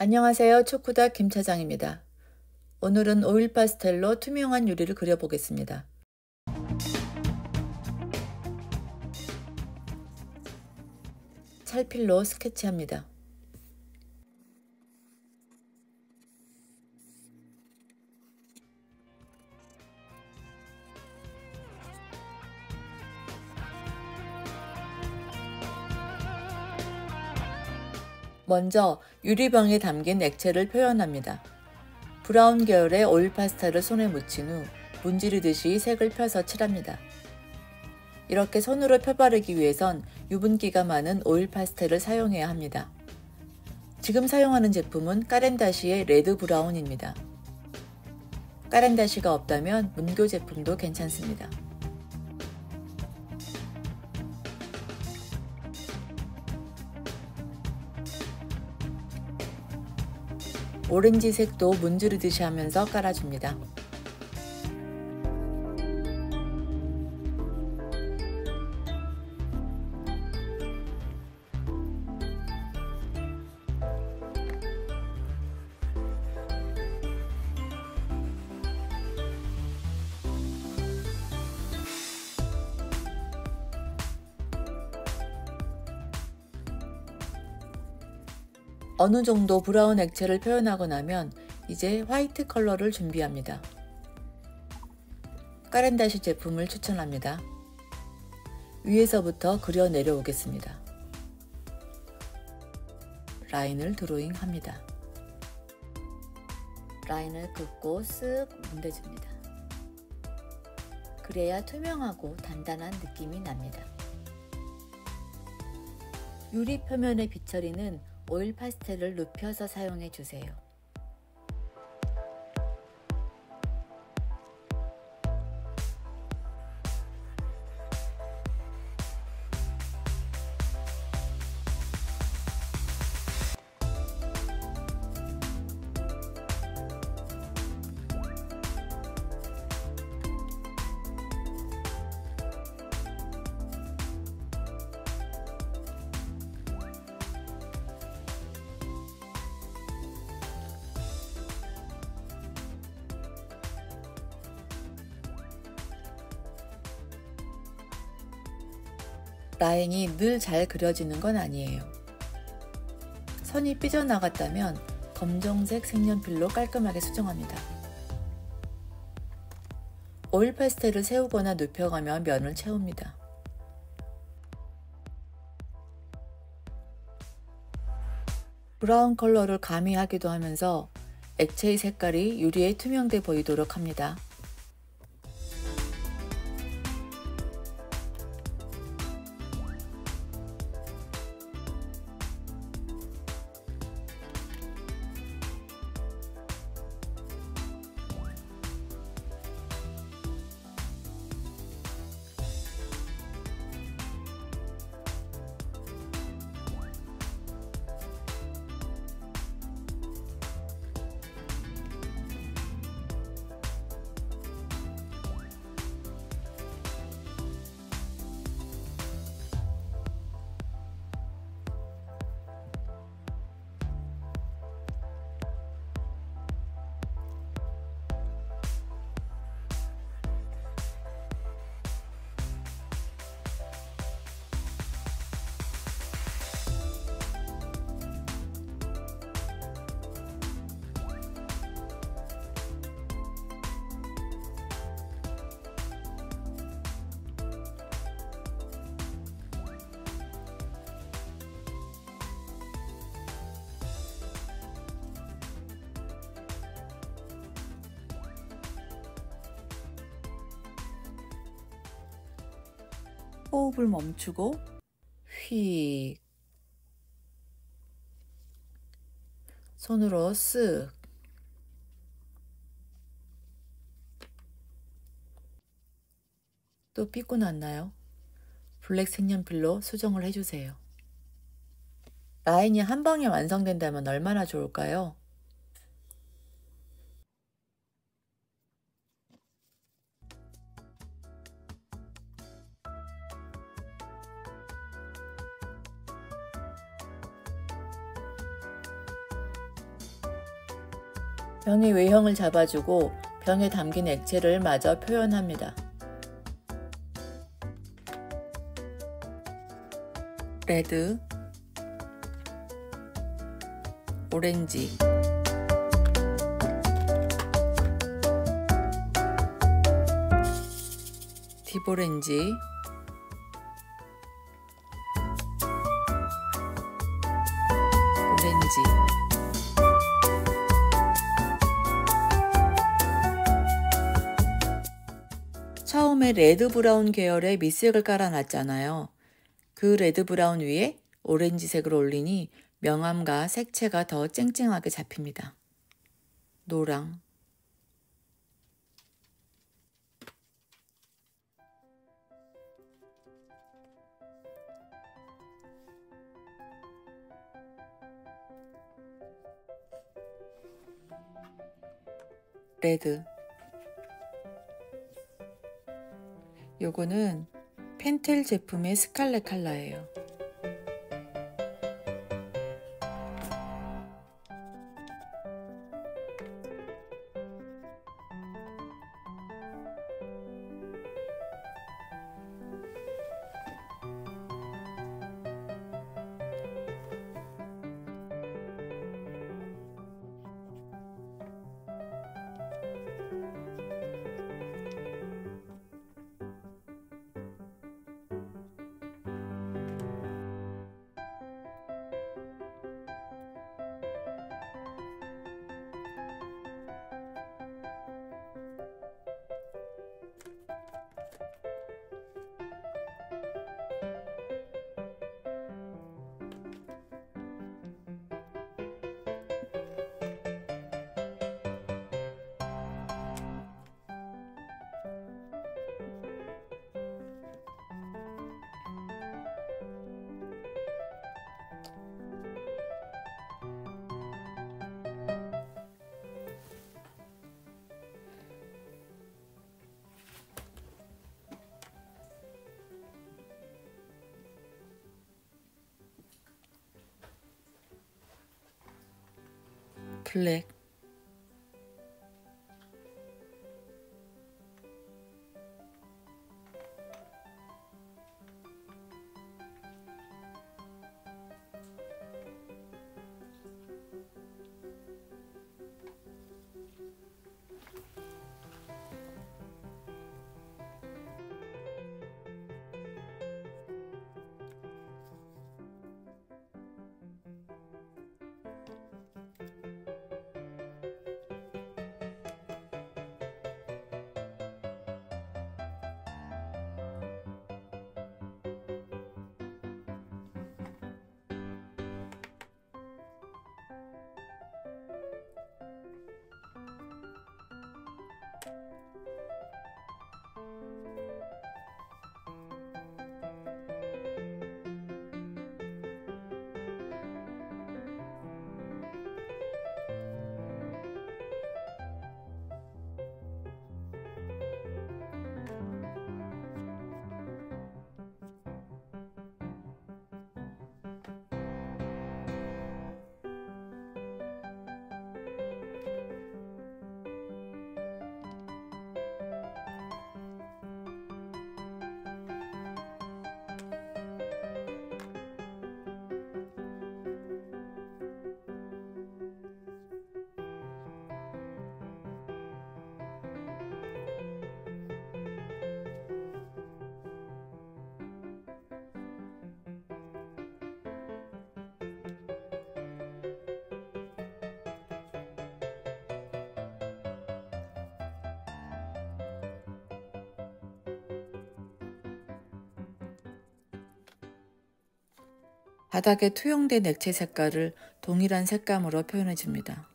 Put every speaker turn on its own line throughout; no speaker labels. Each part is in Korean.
안녕하세요. 초코다 김 차장입니다. 오늘은 오일 파스텔로 투명한 유리를 그려보겠습니다. 찰필로 스케치합니다. 먼저 유리병에 담긴 액체를 표현합니다. brown 계열의 오일 파스텔을 손에 묻힌 후 문지르듯이 색을 펴서 칠합니다. 이렇게 손으로 펴바르기 위해선 유분기가 많은 오일 파스텔을 사용해야 합니다. 지금 사용하는 제품은 까렌다시의 red brown입니다. 까렌다시가 없다면 문교 제품도 괜찮습니다. 오렌지색도 문지르듯이 하면서 깔아줍니다. 어느 정도 브라운 액체를 표현하고 나면 이제 화이트 컬러를 준비합니다. 까렌다쉬 제품을 추천합니다. 위에서부터 그려 내려오겠습니다. 라인을 드로잉 합니다. 라인을 긋고 쓱 문대줍니다. 그래야 투명하고 단단한 느낌이 납니다. 유리 표면의 빗처리는 오일 파스텔을 눕혀서 사용해 주세요. 라인이 늘 잘 그려지는 건 아니에요. 선이 삐져나갔다면 검정색 색연필로 깔끔하게 수정합니다. 오일 파스텔을 세우거나 눕혀가며 면을 채웁니다. 브라운 컬러를 가미하기도 하면서 액체의 색깔이 유리에 투영돼 보이도록 합니다. 호흡을 멈추고 휙 손으로 쓱 또 삐고 났나요? 블랙 색연필로 수정을 해주세요. 라인이 한 방에 완성된다면 얼마나 좋을까요? 병의 외형을 잡아주고 병에 담긴 액체를 마저 표현합니다. 레드 오렌지 오렌지 처음에 레드 브라운 계열의 밑색을 깔아놨잖아요. 그 레드 브라운 위에 오렌지색을 올리니 명암과 색채가 더 쨍쨍하게 잡힙니다. 노랑 레드 요거는 펜텔 제품의 스칼렛 컬러예요. 블 바닥에 투영된 액체 색깔을 동일한 색감으로 표현해 줍니다.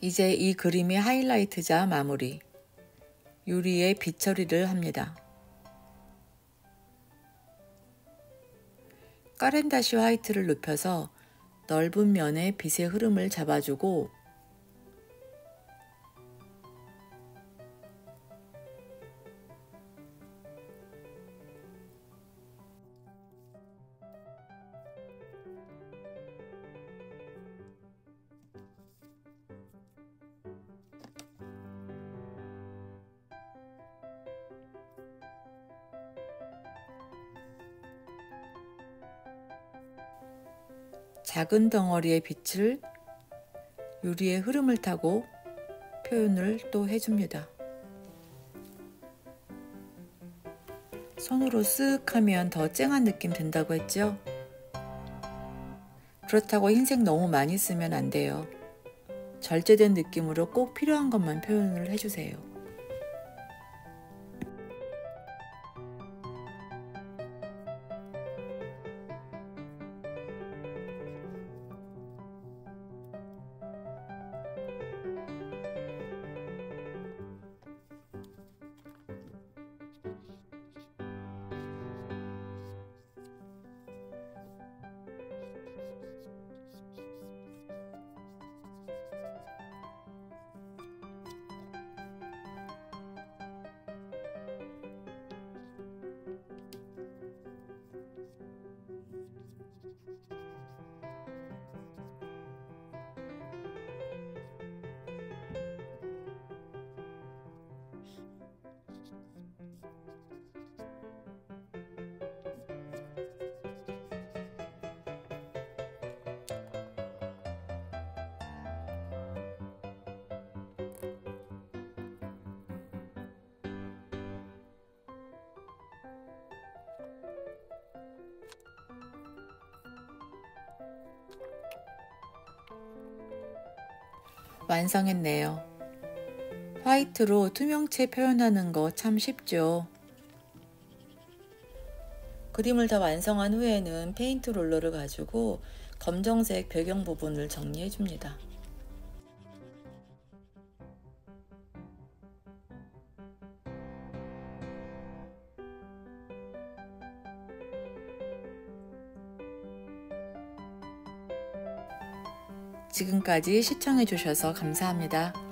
이제 이 그림의 하이라이트자 마무리. 유리에 빛 처리를 합니다. 까렌다시 화이트를 눕혀서 넓은 면에 빛의 흐름을 잡아주고 작은 덩어리의 빛을 유리의 흐름을 타고 표현을 또 해줍니다. 손으로 쓱 하면 더 쨍한 느낌 든다고 했죠? 그렇다고 흰색 너무 많이 쓰면 안 돼요. 절제된 느낌으로 꼭 필요한 것만 표현을 해주세요. 완성했네요. 화이트로 투명체 표현하는 거 참 쉽죠. 그림을 다 완성한 후에는 페인트 롤러를 가지고 검정색 배경 부분을 정리해 줍니다. 지금까지 시청해 주셔서 감사합니다.